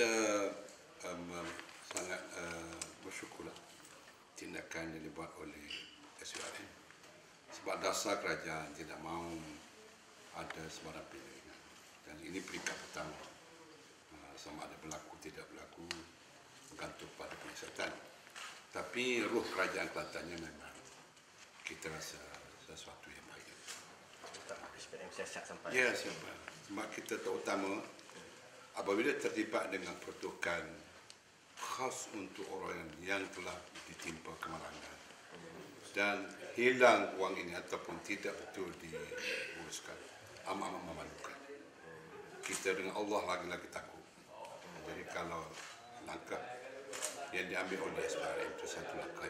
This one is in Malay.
kita um, um, sangat uh, bersyukurlah tindakan yang dibuat oleh SURN sebab dasar kerajaan tidak mahu ada sebarang pilihan dan ini peringkat pertama uh, sama ada berlaku tidak berlaku bergantung pada penyiasatan tapi ruh kerajaan Kelantannya memang kita rasa sesuatu yang baik. Tak habis sampai. Ya, sebab. Sebab kita terutama apabila terlibat dengan pertukan khas untuk orang yang telah ditimpa kemalangan dan hilang wang ini ataupun tidak betul diuruskan amat-amat memalukan. Kita dengan Allah lagi-lagi takut. Jadi kalau langkah yang diambil oleh SPRM itu satu langkah